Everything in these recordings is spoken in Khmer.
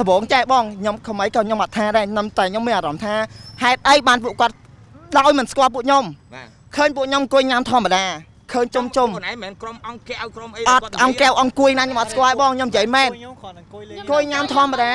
ដំបងចែបងខ្ញុំខំអីក៏ខ្ញុំអត់ថាដែរខ្ញុំតែខ្ញុំមានអារម្មណ៍ថាហេតុអីបានពួកគាត់ដោយមិនស្គាល់ពួកខ្ញុំបាទឃើញពួកខ្ញុំអង្គុយញ៉ាំធម្មតាឃើញចំចំខ្លួនឯងមិនមែនក្រុមអង្គកែវក្រុមអីអត់អង្គកែវអង្គុយណាខ្ញុំអត់ស្គាល់បងខ្ញុំនិយាយមែនខ្ញុំគ្រាន់តែអង្គុយលេងអង្គុយញ៉ាំធម្មតា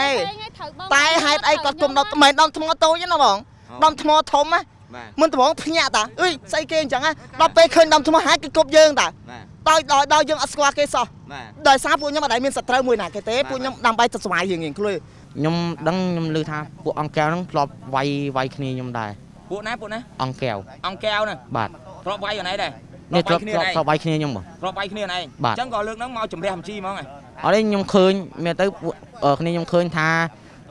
តែហេតុអីគាត់គុំដល់មិនដល់ថ្មតូចទេណាបងដំថ្មធំណាបាទមិនដំបងភ្ញាក់តាអុយស្អីគេអញ្ចឹងណាដល់ពេលឃើញដំថ្មហាច់គេគប់យើងតាបាទ ដោយដោយដោយយើងអត់ស្គាល់គេសោះបាទដោយសារពួកខ្ញុំអត់ដែលមានសត្រូវមួយណាគេទេបាទពួកខ្ញុំដើម្បីទៅស្វ័យរៀងរៀងខ្លួនខ្ញុំដឹងខ្ញុំឮថាពួកអង្គកែវហ្នឹងធ្លាប់វាយវាយគ្នាខ្ញុំដែរពួកណាពួកណាអង្គកែវអង្គកែវហ្នឹងបាទធ្លាប់វាយអូនឯងដែរនេះធ្លាប់គ្នាធ្លាប់ធ្លាប់វាយគ្នាខ្ញុំបងធ្លាប់វាយគ្នាឯងបាទអញ្ចឹងក៏លើកហ្នឹងមកជំរះអំជីហ្មងហ៎អត់ទេខ្ញុំឃើញមានទៅពួកអឺគ្នាខ្ញុំឃើញថា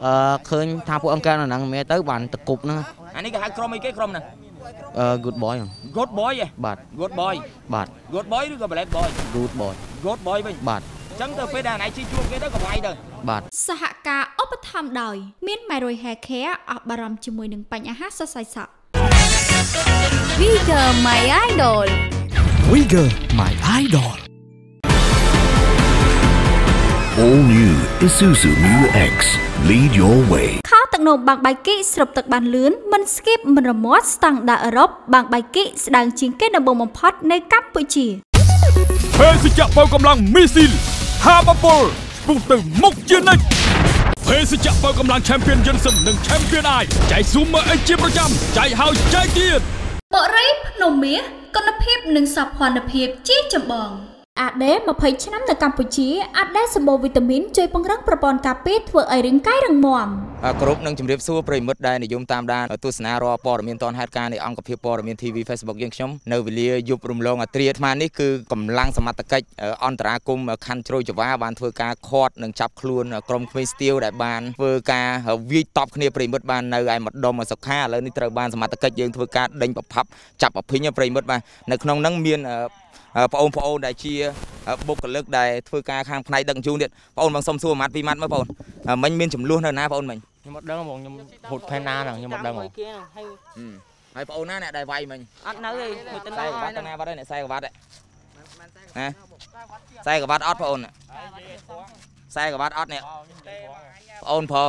អឺឃើញថាពួកអង្គកែវនៅហ្នឹងមានទៅបានតគប់ហ្នឹងអានេះគេហៅក្រុមអីគេក្រុមហ្នឹង អឺ good boy ហ្នឹង Good boy ហ៎បាទ Good boy បាទ Good boy ឬក៏ Black boy good boy Good boy វិញបាទអញ្ចឹងទៅពេលដែលណៃជីជួបគេទៅក៏វាយទៅបាទសហការឧបត្ថម្ភដោយមាន Myroy Hair Care អស់បារម្ភជាមួយនឹងបញ្ហាសរសៃសក់ Viger My Idol Wigger my idol All new Isuzu Mu X. Lead your way. ខោទឹកនោមបាំងបៃគីស្រូបទឹកបានលឿនមិនស្គីបមិនរមាត់ស្តង់ដារអឺរ៉ុបបាំងបៃគីស្ដើងជាងគេដំបូងបំផុតនៅកម្ពុជាភេសជ្ជៈបើកម្លាំងមីស៊ីលហាបពលពុះទៅមុខជានិច្ចភេសជ្ជៈបើកម្លាំង Champion Johnson និង Champion I ចែក Super X ជាប្រចាំចែកហើយចែកទៀតបរិយភ្នំមាសគុណភាពនិងសោភ័ណភាពជាចម្បង អាដេ20ឆ្នាំនៅកម្ពុជាអាដេសម្បូរវីតាមីនជួយពង្រឹងប្រព័ន្ធការពារធ្វើឲ្យរាងកាយរឹងមាំគ្រប់នឹងជម្រាបសួរប្រិមិត្តដែលនិយមតាមដានទស្សនារាល់ព័ត៌មានតនហេតុការណ៍នៃអង្គភាពព័ត៌មាន TV Facebook យើងខ្ញុំនៅវេលាយប់រំលងអាត្រាអាត្មានេះគឺកម្លាំងសមត្ថកិច្ចអន្តរាគមន៍ខណ្ឌជ្រោយចង្វាបានធ្វើការខាត់និងចាប់ខ្លួនក្រុមក្មេងស្ទាវដែលបានធ្វើការវាយតប់គ្នាប្រិមិត្តបាននៅឯម្ដុំសុខាឥឡូវនេះត្រូវបានសមត្ថកិច្ចយើងធ្វើការដេញប្រផាប់ចាប់អភិញប្រិមិត្តបាទនៅក្នុងហ្នឹងមាន បងអូនបងអូនដែលជាបុគ្គលិកដែលធ្វើការខាងផ្នែកដឹកជញ្ជូនទៀតបងអូនបងសុំសួរមួយម៉ាត់ពីរម៉ាត់មើលបងអូនមិញមានចំនួននៅណាបងអូនមិញខ្ញុំអត់ដឹងបងខ្ញុំហូតផែនណាហ្នឹងខ្ញុំអត់ដឹងបងគេហ្នឹងហើយហើយបងអូនណាអ្នកដែលវាយមិញអត់នៅទេមួយទៅខ្សែនៅក្រវ៉ាត់ទៅណាបាត់ហើយអ្នកខ្សែក្រវ៉ាត់ហ៎ណាខ្សែក្រវ៉ាត់អត់បងអូនខ្សែក្រវ៉ាត់អត់នេះបងអូនប្រុស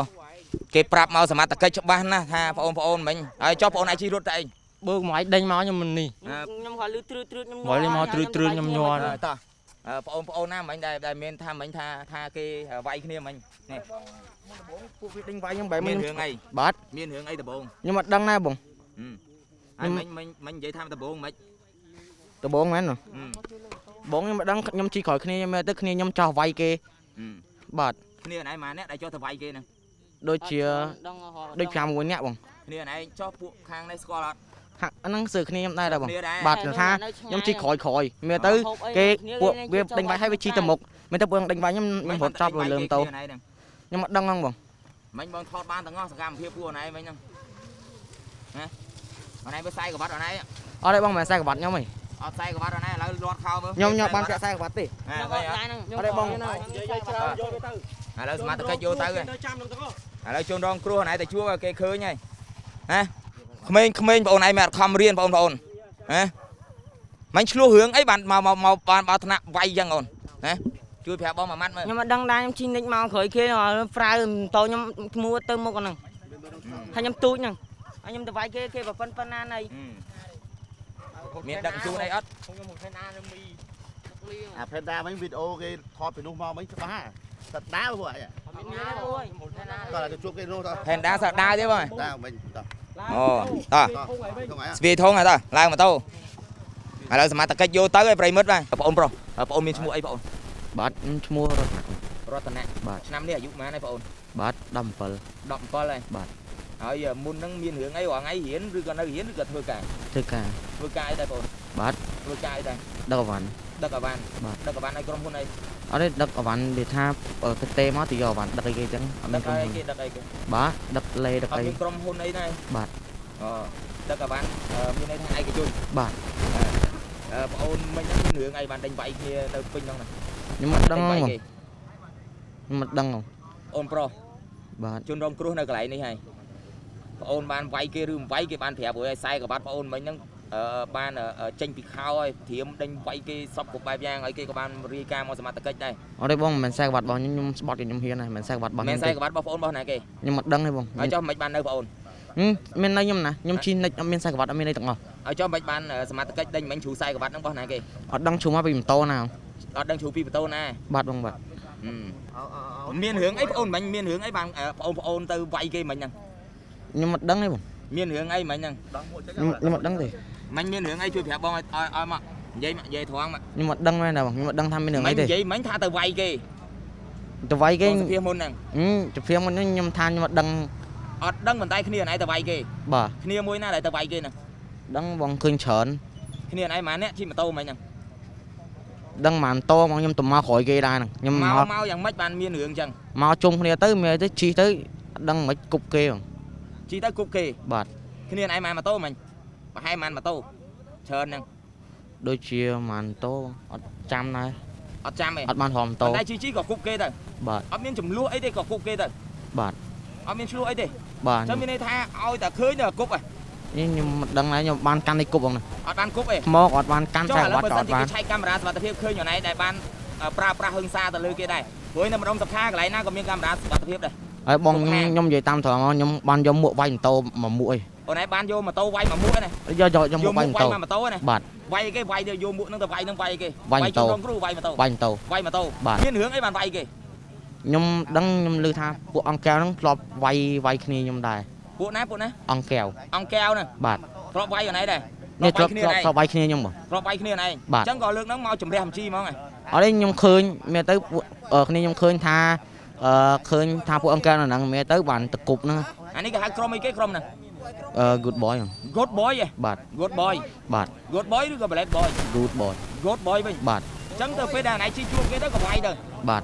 គេប្រាប់មកសមត្ថកិច្ចច្បាស់ណាស់ថាបងអូនបងអូនមិញហើយចុះបងអូនអាចជិះរត់ទៅអី បើមកឲ្យដេញមកខ្ញុំមិននេះខ្ញុំគាត់លឺទ្រឺទ្រឺខ្ញុំមកលេងមកទ្រឺទ្រឺខ្ញុំញ័រតោះបងអូនបងអូនណាមិញដែលដែលមានថាមិញថាថាគេវាយគ្នាមិញនេះពួកវាដេញវាយខ្ញុំបែបមានរឿងអីបាទមានរឿងអីដំបងខ្ញុំអត់ដឹងដែរបងហើយមិញមិញមិញនិយាយថាដំបងមិនដបងមែនបងខ្ញុំអត់ដឹងខ្ញុំជីក្រោយគ្នាខ្ញុំមើលទៅគ្នាខ្ញុំចោះវាយគេបាទគ្នាណៃម៉ាអ្នកដែលចុះទៅវាយគេហ្នឹងដូចជាដូច5 6នាក់បងគ្នាណៃចុះពួកខាងនេះស្គាល់អត់ ហាក់អាហ្នឹងសើគ្នាខ្ញុំដែរដែរបងគ្នាដែរបាទថាខ្ញុំជីក្រោយក្រោយមើលទៅគេពួកវាដេញវាយឲ្យវាជីទៅមុខមើលទៅពួកដេញវាយខ្ញុំខ្ញុំរត់ចាប់លើលើម៉ូតូខ្ញុំអត់ដឹងហ្នឹងបងមិញបងថតបានទាំងអស់សកម្មភាពពួកណៃមិញហ្នឹងណាអូនឯងបើខ្សែក្រវ៉ាត់អូនឯងអត់ទេបងមិនខ្សែក្រវ៉ាត់ខ្ញុំទេអត់ខ្សែក្រវ៉ាត់អូនឯងឥឡូវលាត់ខោមើលខ្ញុំខ្ញុំបានពាក់ខ្សែក្រវ៉ាត់ទេណាខ្ញុំវិញអត់ដែរហ្នឹងអត់ទេបងឥឡូវសមត្ថកិច្ចយកទៅឥឡូវជូនរងគ្រោះអូនឯងទៅជួបគេឃើញហើយណា ក្មេងក្មេងបងអូនឯងមិនអត់ខំរៀនបងប្អូនណាមិញឆ្លោះរឿងអីបានមកមកមកបានបើថ្នាក់វាយចឹងអូនណាជួយប្រាប់បងមួយម៉ាត់មើលខ្ញុំអត់ដឹងដែរខ្ញុំជីនិចមកក្រោយគេហ្វ្រាវតោខ្ញុំឈ្មោះទៅមុខហ្នឹងហើយខ្ញុំទូចហ្នឹងហើយខ្ញុំទៅវាយគេគេប្រប៉ុណ្ប៉ុណ្ណាណៃមានដឹកជូនអីអត់អាផេនតាមិញវីដេអូគេថតពីនោះមកមិញច្បាស់ហ่ะតែដាវពួកអីមានណាអូយតោះទៅជួបគេនោះតោះផែនដាសើដាវទេបងដាវមិញតោះ អូតោះតោះស្វាយធងហ่ะតើឡើងម៉ូតូឥឡូវសមត្ថកិច្ចយកទៅឲ្យប្រិមិត្តបាទបងអូនប្រុសបងអូនមានឈ្មោះអីបងអូនបាទខ្ញុំឈ្មោះរតនារតនៈបាទឆ្នាំនេះអាយុប៉ុន្មានហើយបងអូនបាទ17 17ហើយបាទហើយមុនហ្នឹងមានរឿងអីរាល់ថ្ងៃរៀនឬក៏នៅរៀនឬក៏ធ្វើការធ្វើការធ្វើការអីដែរបងអូនបាទធ្វើការអីដែរដឹកអវ៉ាន់ដឹកអាវ៉ាន់បាទដឹកអាវ៉ាន់ឲ្យក្រុមហ៊ុនអី អត់ទេដឹកអវ៉ាន់និយាយថាទៅទេមកទៅយកអវ៉ាន់ដឹកអីគេចឹងអត់មាដឹនកក្រុមអីហ៊ុនគេដឹកអីគេបាទដឹកលេដឹកអត់អីមានក្រុមហ៊ុនអីដែរបាទអូដឹកអាវ៉ាន់មានន័យថាឯកជនបាទអឺបងអូនមិញហ្នឹងមានរឿងអីបានដេញវាយគ្នានៅពេញហ្នឹងណាខ្ញុំអត់ដឹងដេញហ្មវាយងគេខ្ញុំអត់ដឹងហ្មងអូនប្រុសបាទជនរងគ្រោះនៅកន្លែងនេះហើយបងអូនបានវាយគេឬមិនវាយគេបានប្រាប់ឲ្យខ្សែក្បាត់បងអូនមិញហ្នឹងអឺ បានអឺចេញពីខោហើយធៀមដេញវាយគេសពគ្រប់បែបយ៉ាងហើយគេក៏បានរាយការណ៍មកសមត្ថកិច្ចដែរអត់ទេបងមិនមែនខ្សែក្បាត់របស់ខ្ញុំខ្ញុំស្បត់ខ្ញុំហ៊ានហើយមិនមែនខ្សែក្បាត់របស់មែខ្ញុំនស្អីក្បាត់របស់បងប្អូនរបស់ណាគេខ្ញុំអត់ដឹងទេបងហើយចុះមិនបាននៅបងអូនហឹមមានន័យខ្ញុំណាខ្ញុំជិះនិចអត់មានខ្សែក្បាត់អត់មានន័យទាំងអស់ហើយចុះមិនបានសមត្ថកិច្ចដេញមិញជ្រូខ្សែក្បាត់ហ្នឹងរបស់ណាគេអត់ដឹងឈ្មោះពីម៉ូតូណាអត់ដឹងជ្រូពីម៉ូតូណាបាទបងបាទមានរឿងអីបងអូនមិញមានរឿងអីបានបងប្អូនទៅវាយគេមិញហ្នឹងខ្ញុំអត់ដឹងទេបងមានរឿងអីមិញហ្នឹងខ្ញុំខ្ញុំអត់ដឹងទេ មិញមានរឿងអីជួយប្រាប់បងឲ្យឲ្យមកនិយាយនិយាយត្រង់មកខ្ញុំអត់ដឹងមែនទេបងខ្ញុំអត់ដឹងថាមានរឿងមិអីញទេនិយាយមិញថាទៅវាយគេទៅវាយគេបងសុភាមុនហ្នឹងហឹមទៅព្រៀងមុនហ្នឹងខ្ញុំថាខ្ញុំអត់ដឹងអត់ដឹងប៉ុន្តែគ្នាណៃទៅវាយគេបាទគ្នាមួយណាដែលទៅវាយគេហ្នឹងដឹងបងឃើញច្រើនគ្នាណៃម៉ាអ្នកជិះម៉ូតូមិញហ្នឹងដឹងម៉ានតមកខ្ញុំទៅមកក្រោយគេដែរហ្នឹងខ្ញុំមកមកមកយ៉ាងម៉េចបានមានរឿងអញ្ចឹងមកជុំគ្នាទៅមានទៅជីទៅអត់ដឹងមិនគប់គេបងជិះទៅគប់គេបាទគ្នាណៃម៉ាម៉ូតូមិញ ប្រហែលម៉ានម៉ូតូច្រើនហ្នឹងដូចជាម៉ានតអត់ចាំដែរអត់ចាំទេអត់បានរំតប៉ុន្តែជីជីក៏គប់គេទៅបាទអត់មានចំនួនអីទេក៏គប់គេទៅបាទអត់មានឆ្លោះអីទេបាទចឹងមានន័យថាឲ្យតែឃើញទៅគប់ហ៎នេះខ្ញុំមិនដឹងដែរខ្ញុំបានកាន់នេះគប់បងណាអត់បានគប់ទេមកអត់បានកាន់ចុះតែឥឡូបាវត់បើក៏សិអនត់បានជាគេឆែកកាមេរ៉ាសុវត្ថិភាពឃើញអនឯងដែលបានប្រើប្រាស់ហឹង្សាទៅលើគេដែរព្រោះនៅម្ដុំសខាកន្លែងណាក៏មានកាមេរ៉ាសុវត្ថិភាពដែរហើយបងគប់ខ្ញុំខាងខ្ញុំនិយាយតាមត្រង់មកខ្ញុំបានយកមួកវាយម៉ូតូមួយមួកអី អូនឯងបានយកម៉ូតូវាយមកមួកណាយកយកយកមួយកកវាយមួកម៉ូវាយតូមកម៉ូតូណាបាទវាយគេវាយទៅយកមួកហ្នឹងទៅវាយហ្នឹងវាយគេវាយម៉ូតូជូនរងគ្រូវាយម៉ូតូវាយម៉ូតូវាយម៉ូតូបាទមានរឿងអីបានវាយគេខ្ញុំដឹងខ្ញុំឮថាពួកអង្គកែវហ្នឹងធ្លាប់វាយវាយគ្នាខ្ញុំដែរពួកណាពួកណាអង្គកែវអង្គកែវហ្នឹងបាទធ្លាប់វាយអូនឯងដែរនេះធ្លាប់គ្នាធ្លាប់ឯងធ្លាប់វាយគ្នាខ្ញុំបងធ្លាប់វាយគ្នាអូនឯងបាទអញ្ចឹងក៏លើកហ្នឹងមកជំរះអំជីហ្មងហ៎អត់ទេខ្ញុំឃើញមានទៅពួកអឺគ្នាខ្ញុំឃើញថាអឺឃើញថាពួកអង្គកែវនៅហ្នឹងមានទៅបានតគប់ហ្នឹងអានេះគេហៅក្រុមអីគេក្រុមហ្នឹង អឺ good boy ហ្នឹង Good boy ហ៎បាទ Good boy បាទ Good boy ឬក៏ Bad boy good boy Good boy វិញបាទអញ្ចឹងទៅពេលដែលណៃជីជួបគេទៅក៏វាយទៅបាទ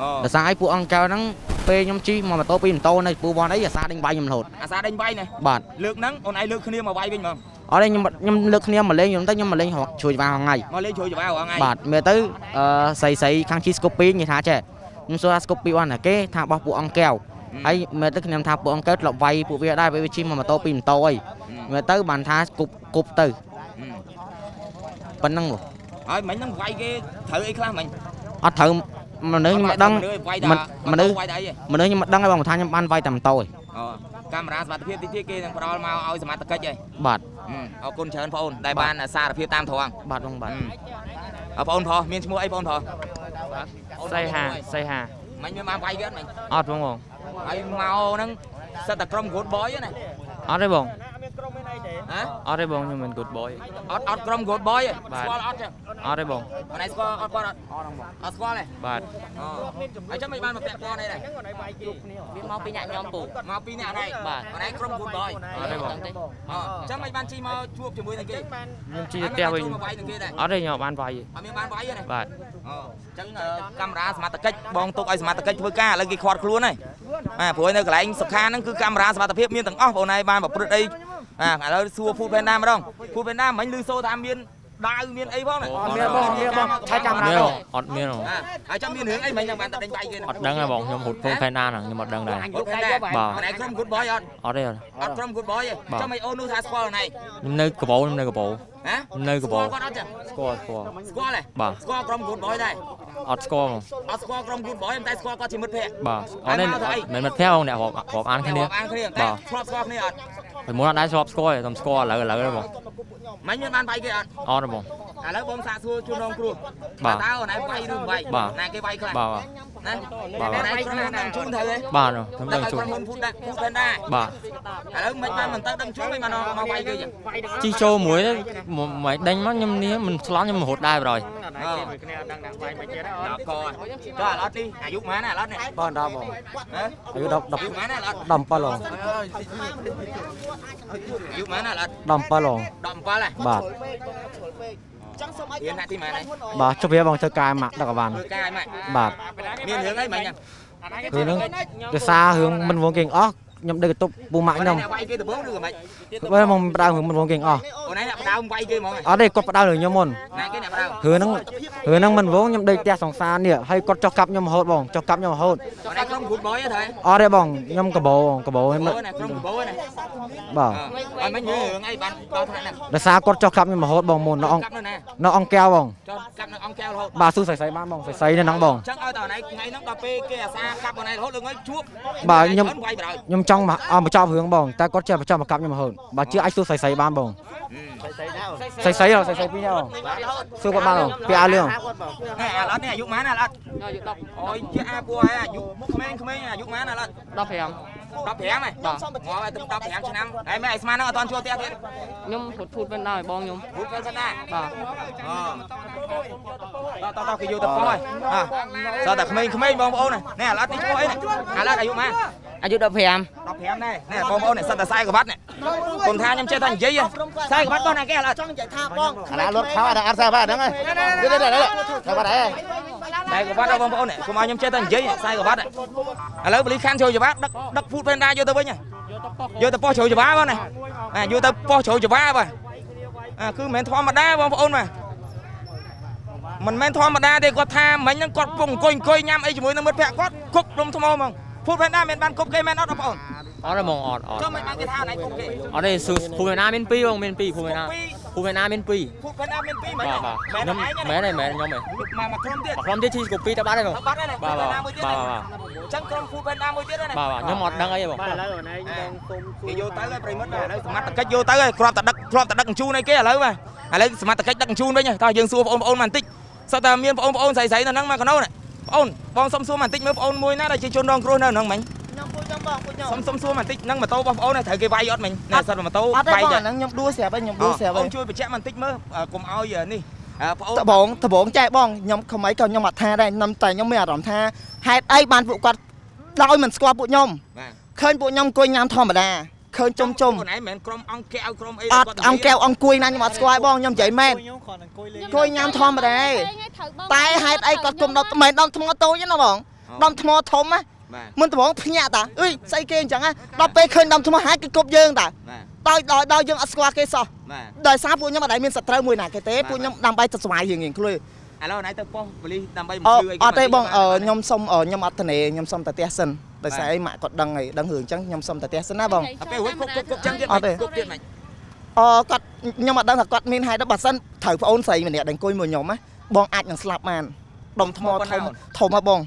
អូដោយសារឲ្យពួកអង្គកែវហ្នឹងពេលខ្ញុំជិះមកម៉ូតូពីរម៉ូតូនៅពូវ័នអីអាសាដេញវាយខ្ញុំរហូតអាសាដេញវាយណាបាទលើកហ្នឹងអូនឯងលើកគ្នាមកវាយវិញហ្មងអត់ទេខ្ញុំខ្ញុំលើកគ្នាមកលេងខ្ញុំទៅខ្ញុំមកលេងជួយច្បាស់ថ្ងៃមកលេងជួយច្បាស់រាល់ថ្ងៃបាទមើលទៅអឺស្រីស្រីខាងជីស្កូពីនិយាយថាចេះខ្ញុំសួរថាស្កូពីអត់ណាគេថាបោះពួកអង្គកែវ ហើយមើលទៅខ្ញុំថាពួកអង្គកែវធ្លាប់វាយពួកវាដែរពេលវាជិះមកម៉ូតូពីរម៉ូតូអីមើលទៅបានថាគប់គប់ទៅប៉ុណ្ណឹងបងហើយមិញហ្នឹងវាយគេត្រូវអីខ្លះមិញអត់ត្រូវមនុស្សខ្ញុំមិនដឹងមនុស្សវាយតែមិនមនុស្សវាយតែអីហ៎មនុស្សខ្ញុំមិនដឹងទេបងថាខ្ញុំបានវាយតែម៉ូតូឯងអូកាមេរ៉ាសុវត្ថិភាពតិចទៀតគេនឹងផ្ដល់មកឲ្យសមត្ថកិច្ចហ៎បាទអឺអរគុណច្រើនបងអូនដែលបានសារភាពតាមត្រង់បាទបងបាទអើបងអូនប្រុសមានឈ្មោះអីបងអូនប្រុសសៃហាសៃហាមិញមានបានវាយគេអត់មិញអត់បងបង ហើយមកហ្នឹងសិតតែក្រុម Good Boy ណាអត់ទេបងហ៎អត់ទេបងខ្ញុំមិន good boy អត់អត់ក្រុម Good Boy ទេបាទស្គាល់អត់ចឹង អត់ទេបងអូនឯងស្គាល់អត់គាត់អត់អត់ស្គាល់ទេបាទអូហើយចាំមិនបានមកពាក់ព័ន្ធអីដែរវាមកពីអ្នកខ្ញុំពូមកពីអ្នកអីបាទអូនឯងក្រុម Good Boy អត់ទេបងអូចាំមិនបានជិះមកជួបជាមួយនឹងគេខ្ញុំជិះទៅផ្ទះវិញមកវាយនឹងគេដែរអត់ទេខ្ញុំអត់បានវាយទេអត់មានបានវាយទេបាទអូអញ្ចឹងអឺកាមេរ៉ាសមត្ថកិច្ចបងទុកឲ្យសមត្ថកិច្ចធ្វើការឥឡូវគេខាត់ខ្លួនហើយបាទព្រោះនៅកន្លែងសុខាហ្នឹងគឺកាមេរ៉ាសមត្ថភាពមានទាំងអស់បងឯងបានប្រព្រឹត្តអីបាទឥឡូវសួរ Food Panda ម្ដង Food Panda មិញឮសូរថាមាន ដាវមានអីផងណាមានបងមានបងឆែកកាមេរ៉ាបងអត់មានបងបាទហើយចាំមានរឿងអីមិញហ្នឹងបានតែដេញវាយគេអត់ដឹងទេបងខ្ញុំហូតហ្វូនផែនណាហ្នឹងខ្ញុំអត់ដឹងដែរ Food Panda បាទអូនឯងក្រុម Good Boy អត់អត់ទេអត់អត់ក្រុម Good Boy ទេបាទចាំមិនអូននោះថាស្គាល់អូនឯងខ្ញុំនៅកបោខ្ញុំនៅកបោ ហ៎នៅកបោស្គាល់គាត់អត់ចឹងស្គាល់ស្គាល់ស្គាល់ទេបាទស្គាល់ក្រុម Good Boy ដែរអត់ស្គាល់បងអត់ស្គាល់ក្រុម Good Boy តែស្គាល់គាត់ជាមិត្តភក្តិបាទអត់ទេមិនមិត្តភក្តិបងអ្នករាប់រាប់អានគ្នារាប់អានគ្នាតែបាទធ្លាប់ស្គាល់គ្នាអត់ពីមុនអត់ដែរស្គាល់ស្គាល់ទេតែស្គាល់ឥឡូវឥឡូវទេបងមិញមានបានវាយគេអត់អត់ទេបងឥឡូវបងសាកសួរជួនរងគ្រូបាទតើអូនឯងវាយឬមិនវាយបាទណាគេវាយខ្លះបាទបាទណាបាទអូនឯងក្រុមហ៊ុនដឹងជូនទៅទេបាទខ្ញុំដឹងដឹងឲ្យជួក្រុមហ៊ុនភូតដាក់ភូតផែនដែរបាទឥឡូវមិនបានមិនទៅដឹងជូនមិនបានមកវាយគេចឹងជីចូលមួយទៅមិនដេញមកខ្ញុំនេះមិនស្លន់ខ្ញុំរហូតដែរប្រយអឺដល់កចុះឥឡូវនេះអាយុប៉ុន្មានណាឥឡូវនេះបាទដល់បងហ៎អាយុ10អាយុប៉ុន្មានណាឥឡូវ17ឡងអាយុប៉ុន្មានណាឥឡូវ17ឡង17ហ៎បាទ រៀនណាទីម៉ែនេះបាទជប់វាបងធ្វើការម៉ាក់ដឹកអវ៉ាន់ធ្វើការម៉េចបាទមានរឿងអីមិញហ្នឹងគឺនឹងដោយសាររឿងមិនវងគេអស់ ខ្ញុំដឹកបន្ទប់ពូម៉ាក់ខ្ញុំវាយគេដំបងឬក៏មិនបើមកបដៅរឿងមិនវងគេអស់អូនឯងអ្នកបដៅវាយគេហ្មងអត់ទេគាត់បដៅរឿងខ្ញុំមុនណាគេអ្នកបដៅរឿងហ្នឹងរឿងហ្នឹងមិនវងខ្ញុំដេកផ្ទះសង្សារនេះហើយគាត់ចុះកាប់ខ្ញុំរហូតបងចុះកាប់ខ្ញុំរហូតអូនឯងក្រុម good boy ហ៎ថៃអត់ទេបងខ្ញុំកបោកបោហើយអូមើលណាក្រុម good boy ណាបាទអត់មិនញើរឿងអីបានដល់ថ្នាក់ហ្នឹងដោយសារគាត់ចុះកាប់ខ្ញុំរហូតបងមុននៅអង្គកាប់នៅណានៅអង្គកែវបងចុះកាប់នៅអង្គកែវរហូតបាទស៊ូសៃសៃបានបងសៃសៃនៅហ្នឹងបងចឹងឲ្យតើណៃថ្ងៃហ្នឹងដល់ពេលគេអាសាកាប់អូនឯងរហូតលងឲ្យជួបបាទខ្ញុំវាយបដៅខ្ញុំចង់មកអមបញ្ចប់រឿងបងតែគាត់ចេះបញ្ចប់មកកាប់ខ្ញុំរហូតបាទជឿអាចស៊ូសៃសៃបានបងសៃសៃហ៎សៃសៃពីរហ៎ស៊ូគាត់បានបងពីអាលឿងនេះអាឡត់នេះអាយុប៉ុន្មានអាឡត់អាយុ10អូយជាអាពួកហើយអាយុក្មេងក្មេងអាយុប៉ុន្មានអាឡត់15 15ហ៎បាទមកឲ្យទៅ15ឆ្នាំហើយមែនឯស្មានហ្នឹងអត់ទាន់ជួលផ្ទះទៀតខ្ញុំរត់ភូតវិញដែរបងខ្ញុំពុតពេលសិនណាបាទអូតតតគេយកទៅប៉ោះហើយអសតតែក្មេងក្មេងបងប្អូននេះអាឡត់នេះឈ្មោះអីនេះអាឡត់អាយុប៉ុន្មានអាយុ15 15ដែរនេះបងប្អូននេះសិតតែខ្សែក្បាត់នេះគុំថាខ្ញុំចេះតែនិយាយខ្សែក្បាត់បងណាគេអាឡត់ចង់និយាយថាបងអាណារត់ខោអាណាអត់សាបាហ្នឹងហើយនេះនេះនេះសាបាដែរ ខ្សែក្បាត់បងប្អូននេះគុំឲ្យខ្ញុំចេះតែនិយាយខ្សែក្បាត់ឥឡូវបលីខាន់ចូលច្បាប់ដឹកដឹកភូតផេនដាយកទៅវិញយកទៅប៉ោះជ្រៅច្បាប់បងណាយកទៅប៉ោះជ្រៅច្បាប់បាទអាគឺមិនមែនធម្មតាបងប្អូនបាទមិនមែនធម្មតាទេគាត់ថាមិញហ្នឹងគាត់ពងអង្គុយអង្គុយញ៉ាំអីជាមួយនឹងមិត្តភក្តិគាត់គុកដុំថ្មហ្មងភូតផេនដាមិនបានគុកគេមែនអត់បងប្អូនអត់ទេបងអត់អត់ចុះមិនបានគេថាណៃគុកគេអត់ទេស៊ូភូមិណាមាន2បងមាន2ភូមិណា ភូមិណាមាន2ភូតផេនដាមានពីរមែនបាទបាទមែនខ្ញុំឯងមែនទេមែនខ្ញុំទេមកមកក្រុមទៀតមកក្រុមទៀតជីស្គូពីតែបាត់ទេបងបាត់ហើយណាបាទបាទមួយទៀតបាទណាបាទអញ្ចឹងក្រុមភូតផេនដាមួយទៀតណាបាទបាទខ្ញុំអត់ដឹងអីទេបងគេយកទៅហើយប្រិមិត្តឥឡូវសមត្ថកិច្ចយកទៅហើយគ្រាប់តែដឹកគ្រាប់តែដឹកអញ្ជូនអីគេឥឡូវបាទឥឡូវសមត្ថកិច្ចដឹកអញ្ជូនវិញតោះយើងសួរបងប្អូនបន្តិចសត្វតែមានបងប្អូនស្រីស្រីនៅហ្នឹងមកកណោនេះបងបងសុំសួរបន្តិចមើលបងមួយណាដែលជាជនរងគ្រោះនៅហ្នឹងមិញ ខ្ញុំពួកខ្ញុំបងពួកខ្ញុំសុំសុំសួរបន្តិចហ្នឹងម៉ូតូបងប្អូនត្រូវគេវាយអត់មិញនេះសិតម៉ូតូអត់ទេវាយបងចាអាហ្នឹងខ្ញុំដួលស្រាប់ហើយខ្ញុំដួលស្រាប់ហើអូយនជួយបញ្ជាក់បន្តិចមើលកុំឲ្យនេះបងប្អូនតបងតបងចែកបងខ្ញុំខំអីក៏ខ្ញុំអត់ថាដែរខ្ញុំតែខ្ញុំមានអារម្មណ៍ថាហេតុអីបានពួកគាត់ដោយមិនស្គាល់ពួកខ្ញុំបាទឃើញពួកខ្ញុំអង្គុយញ៉ាំធម្មតាឃើញជុំជុំខ្លួនឯងមិនមែនក្រុមអង្គកែវក្រុមអីអត់អង្គកែវអង្គុយណាខ្ញុំអត់ស្គាល់បងខ្ញុំនិយាយមែនអង្គុយញ៉ាំធម្មតាតែហេតុអីគាត់គុំដល់មិនដល់ថ្មតូចណាបងដំថ្មធំណាបាទ មិនត្បងភ្ញាក់តាអើយស្អីគេអញ្ចឹងណាដល់ពេលឃើញដំថ្មហាច់គេគប់យើងតាបាទដោយដោយដោយយើងអត់ស្គាល់គេសោះបាទដោយសារពួកខ្ញុំអត់ដែលមានសត្រូវមួយណាគេទេពួកខ្ញុំដើម្បីទៅស្វ័យរៀងរៀងខ្លួនឥឡូវណៃទៅប៉ុស្តិ៍ប៉ូលីសដើម្បីមកអជឿអីអត់ទេបងអឺខ្ញុំសុំអឺខ្ញុំអត់ធនេខ្ញុំសុំតែផ្ទះសិនដោយសារអីម៉ាក់គាត់ដឹងហើយដឹងរឿងអញ្ចឹងខ្ញុំសុំតែផ្ទះសិនណាបងអត់ពេលរួចគុកគុកគុកចឹងទៀតអត់ទេគុកទៀតមិនអគាត់ខ្ញុំអត់ដឹងថាគាត់មានហេតុទេបើសិនត្រូវប្អូនស្រីម្នាក់ដែលអង្គុយមួយខ្ញុំណាបងអាចនឹងស្លាប់បានដុំថ្មធំធំហ៎បង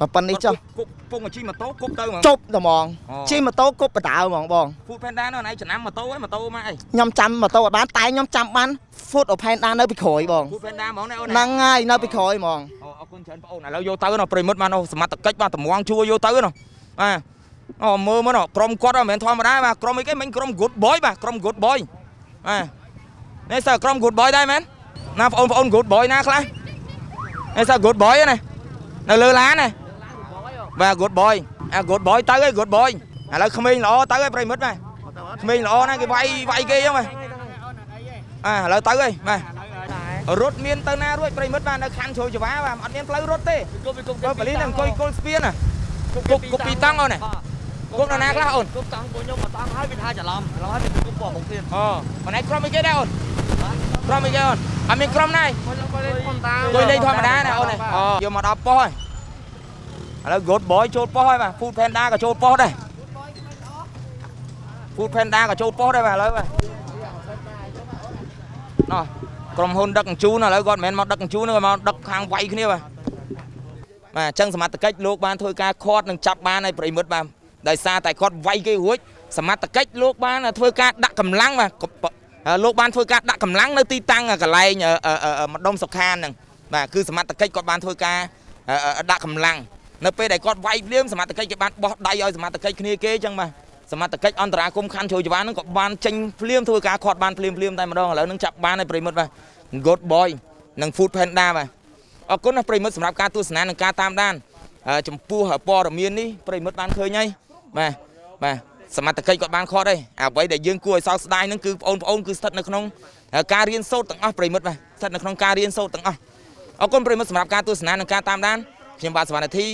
បើប៉ុណ្នេះចុះគុកពងជិះម៉ូតូគុកទៅហ្មងជប់តែហ្មងអូជិះម៉ូតូគប់បដាវហ្មងបងហ្វូតផេនដានោះណៃចំណាំម៉ូតូឯងម៉ូតូមកអីខ្ញុំចាំម៉ូតូអត់បានតែខ្ញុំចាំបាន foot of hand នៅពីក្រោយបងហ្វូតផេនដាហ្មងណែអូនហ្នឹងហើយនៅពីក្រោយហ្មងអូអរគុណច្រើនបងអូនឥឡូវយកទៅនោះប្រិមិត្តបាននោះសមត្ថកិច្ចបានតម្ងជួយកទៅនោះបាទអូមើលមកនោះក្រុមគាត់មិនមែនធម្មតាបាទក្រុមអីគេមិញក្រុម good boy បាទក្រុម good boy បាទនេះសើក្រុម good boy ដែរមែនណាបងប្អូន good boy ណាខ្លះនេះសើ good boy ណានៅលើឡានណា បាទ good boy អា good boy ទៅហើយ good boy ឥឡូវក្មេងល្អទៅហើយប្រិមិត្តបាទក្មេងល្អណាគេវាយវាយគេចឹងបាទអាឥឡូវទៅហើយបាទរត់មានទៅណារួចប្រិមិត្តបាទនៅខណ្ឌជ្រោយចវាបាទអត់មានផ្លូវរត់ទេគុកគុកបលីនឹងអង្គុយគល់ស្ពានណាគុកគុកគុកពីតង់អូនណាគុកនៅណាខ្លះអូនគុកតង់ពួកខ្ញុំអត់តង់ហើយវាថាច្រឡំច្រឡំហើយវាគុកពោះមកទៀតអូបងឯងក្រុមអីគេដែរអូនក្រុមអីគេអូនអត់មានក្រុមណាយគាត់លេងធម្មតាអង្គុយលេងធម្មតាណាអូនអូយកមកដល់ប៉ុស្តិ៍ហើយ ឥឡូវ good boy ចូលប៉ុស្តិ៍ហើយបាទ food panda ក៏ចូលប៉ុស្តិ៍ដែរ food panda ក៏ចូលប៉ុស្តិ៍ដែរបាទឥឡូវបាទណោះក្រុមហ៊ុនដឹកជញ្ជូនឥឡូវគាត់មិនមែនមកដឹកជញ្ជូនទេគាត់មកដឹកខាងវាយគ្នាបាទបាទអញ្ចឹងសមត្ថកិច្ចលោកបានធ្វើការខាត់និងចាប់បានឲ្យប្រិមិត្តបាទដោយសារតែគាត់វាយគេរួចសមត្ថកិច្ចលោកបានធ្វើការដាក់កម្លាំងបាទលោកបានធ្វើការដាក់កម្លាំងនៅទីតាំងកន្លែងម្ដុំសុខានហ្នឹងបាទគឺសមត្ថកិច្ចគាត់បានធ្វើការដាក់កម្លាំង នៅពេលដែលគាត់វាយភ្លាមសមត្ថកិច្ចគេបានបោះដៃឲ្យសមត្ថកិច្ចគ្នាគេអញ្ចឹងបាទសមត្ថកិច្ចអន្តរាគមន៍ខណ្ឌជ្រោយចវាហ្នឹងក៏បានចេញភ្លាមធ្វើការខាត់បានភ្លាមភ្លាមតែម្ដងឥឡូវហ្នឹងចាប់បានហើយប្រិមិត្តបាទ Good Boy និង Food Panda បាទអរគុណណាប្រិមិត្តសម្រាប់ការទស្សនានិងការតាមដានចំពោះព័ត៌មាននេះប្រិមិត្តបានឃើញហើយបាទបាទសមត្ថកិច្ចគាត់បានខត់ហើយអ្វីដែលយើងគួរឲ្យសោកស្ដាយហ្នឹងគឺបងប្អូនគឺស្ថិតនៅក្នុងការរៀនសូត្រទាំងអស់ប្រិមិត្តបាទស្ថិតនៅក្នុងការរៀនសូត្រទាំងអស់អរគុណប្រិមិត្តសម្រាប់ការទស្សនានិងការតាមដាន ខ្ញុំបាទសវណ្ណធី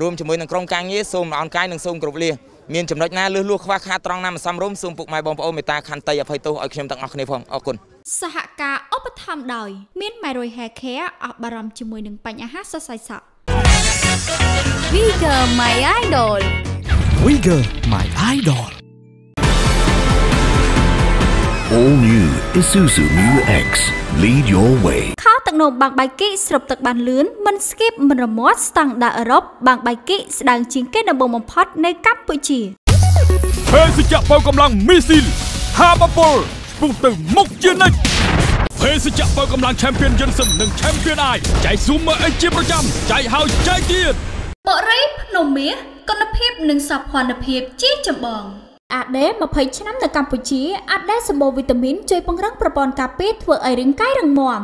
រួមជាមួយនឹងក្រុមការងារសូមអរកាយនិងសូមគោរពលាមានចំណុចណាលឺលួសខ្វះខាតត្រង់ណាមិនសមរម្យសូមពុកម៉ែបងប្អូនមេត្តាខន្តីអភ័យទោសឲ្យខ្ញុំទាំងអស់គ្នាផងអរគុណសហការឧបត្ថម្ភដោយមាន Myroy Hair Care អស់បារម្ភជាមួយនឹងបញ្ហាសរសៃសក់ Viger My Idol Wigan My Idol All new Isuzu Mu X. Lead your way. ខោទឹកនោមបាំងបៃគីស្រូបទឹកបានលឿនមិនស្គីបមិនរមាត់ស្តង់ដារអឺរ៉ុបបាំងបៃគីស្ដើងជាងគេដំបូងបំផុតនៅកម្ពុជាភេសជ្ជៈបើកម្លាំងមីស៊ីលហាបពលស្ពុះទៅមុខជានិច្ចភេសជ្ជៈបើកម្លាំង Champion Johnson និង Champion I ចែកស៊ូមមើលអីជាប្រចាំចែកហើយចែកទៀតបរិយភ្នំមាសគុណភាពនិងសោភ័ណភាពជាចម្បង អាដេ20ឆ្នាំនៅកម្ពុជា អាដេសម្បូរវីតាមីនជួយពង្រឹងប្រព័ន្ធការពារធ្វើឲ្យរាងកាយរឹងមាំ